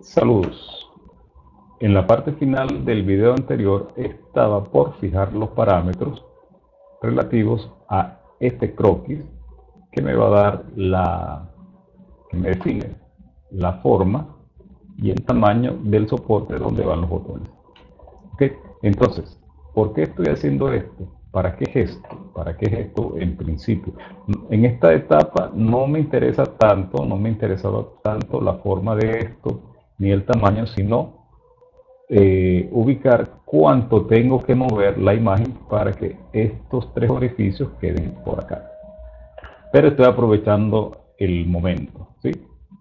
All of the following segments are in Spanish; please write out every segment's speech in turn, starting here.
Saludos. En la parte final del video anterior estaba por fijar los parámetros relativos a este croquis que me va a dar la que me define la forma y el tamaño del soporte donde van los botones. ¿Okay? Entonces, ¿por qué estoy haciendo esto? ¿Para qué es esto? ¿Para qué es esto en principio? En esta etapa no me interesa tanto, no me interesaba tanto la forma de esto, ni el tamaño, sino eh, ubicar cuánto tengo que mover la imagen para que estos tres orificios queden por acá. Pero estoy aprovechando el momento, ¿sí?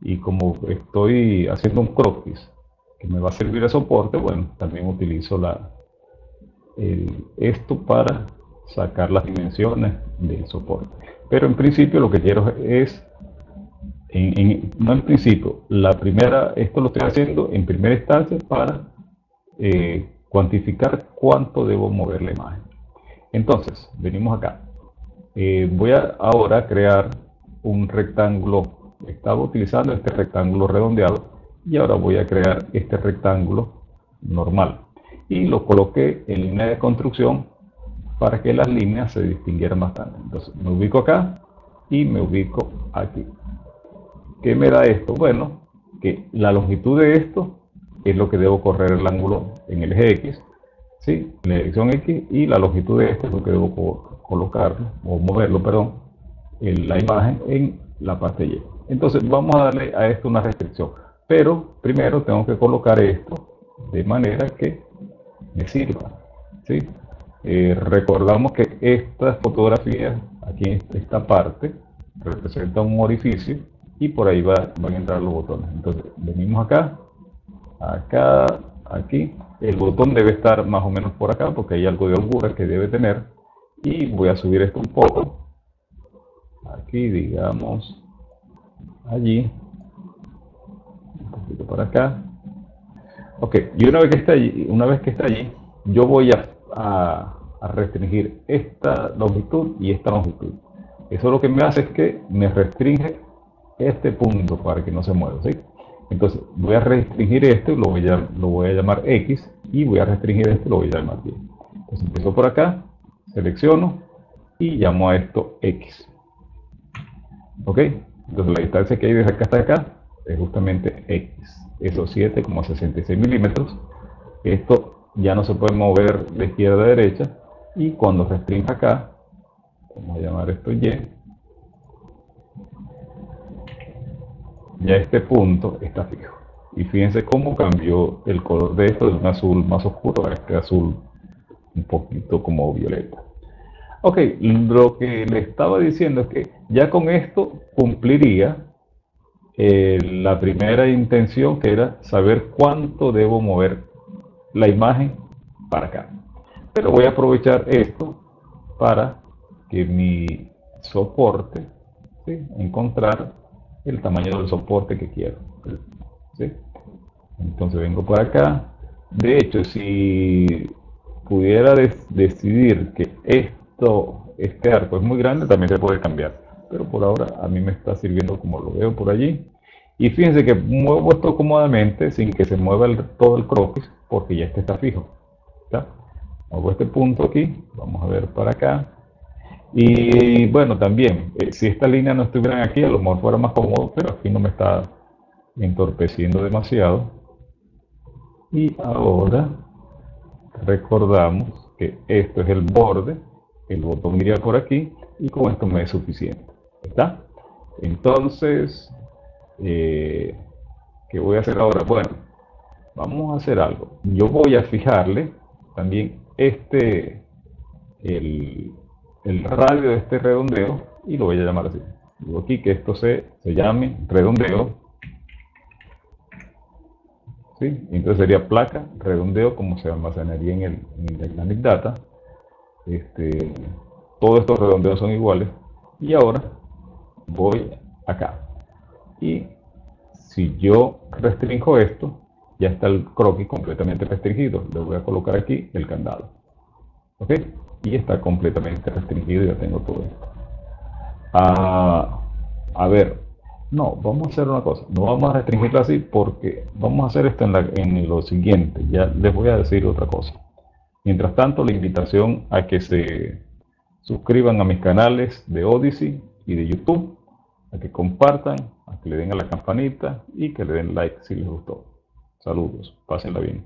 Y como estoy haciendo un croquis que me va a servir de soporte, bueno, también utilizo la, esto para sacar las dimensiones del soporte. Pero en principio lo que quiero es no en principio, la primera, esto lo estoy haciendo en primera instancia para eh, cuantificar cuánto debo mover la imagen. Entonces, venimos acá. Eh, voy a ahora crear un rectángulo. Estaba utilizando este rectángulo redondeado y ahora voy a crear este rectángulo normal. Y lo coloqué en línea de construcción para que las líneas se distinguieran bastante. Entonces me ubico acá y me ubico aquí. ¿Qué me da esto? Bueno, que la longitud de esto es lo que debo correr el ángulo en el eje X, ¿sí? en la dirección X, y la longitud de esto es lo que debo colocarlo, o moverlo, perdón, en la imagen en la parte Y. Entonces vamos a darle a esto una restricción, pero primero tengo que colocar esto de manera que me sirva. ¿sí? Eh, recordamos que esta fotografía, aquí en esta parte, representa un orificio y por ahí va, van a entrar los botones. Entonces, venimos acá, acá, aquí. El botón debe estar más o menos por acá porque hay algo de holgura que debe tener. Y voy a subir esto un poco. Aquí, digamos, allí. Un poquito por acá. Ok, y una vez que está allí, una vez que está allí, yo voy a restringir esta longitud y esta longitud. Eso lo que me hace es que me restringe este punto para que no se mueva. ¿sí? Entonces voy a restringir esto lo voy, a, lo voy a llamar X y voy a restringir esto lo voy a llamar Y. Entonces empiezo por acá, selecciono y llamo a esto X. ¿Ok? Entonces la distancia que hay desde acá hasta acá es justamente X. Esos 7,66 milímetros. Esto ya no se puede mover de izquierda a derecha. Y cuando restrinja acá, vamos a llamar esto Y, ya este punto está fijo. Y fíjense cómo cambió el color de esto de un azul más oscuro a este azul un poquito como violeta. Ok, lo que le estaba diciendo es que ya con esto cumpliría eh, la primera intención que era saber cuánto debo mover la imagen para acá. Pero voy a aprovechar esto para que mi soporte, encontrar el tamaño del soporte que quiero. Entonces vengo por acá. De hecho, si pudiera decidir que esto, este arco es muy grande, también se puede cambiar. Pero por ahora a mí me está sirviendo como lo veo por allí. Y fíjense que muevo esto cómodamente sin que se mueva todo el croquis porque ya este está fijo. Muevo este punto aquí, vamos a ver para acá. Y bueno, también, eh, si esta línea no estuviera aquí, a lo mejor fuera más cómodo, pero aquí no me está entorpeciendo demasiado. Y ahora recordamos que esto es el borde, el botón iría por aquí y con esto me es suficiente. ¿Está? Entonces, eh, ¿qué voy a hacer ahora? Bueno, vamos a hacer algo. Yo voy a fijarle también este, el, el radio de este redondeo y lo voy a llamar así. Digo aquí que esto se, se llame redondeo. ¿Sí? Entonces sería placa, redondeo, como se almacenaría en el, en Dynamic Data. Este, todos estos redondeos son iguales. Y ahora voy acá. Y si yo restringo esto, ya está el croquis completamente restringido. Le voy a colocar aquí el candado. ¿Ok? y está completamente restringido, ya tengo todo esto. Ah, a ver, No, vamos a hacer una cosa, no vamos a restringirlo así porque vamos a hacer esto en, en lo siguiente, ya les voy a decir otra cosa. Mientras tanto, la invitación a que se suscriban a mis canales de Odyssey y de YouTube, a que compartan, a que le den a la campanita y que le den like si les gustó. Saludos, pásenla bien.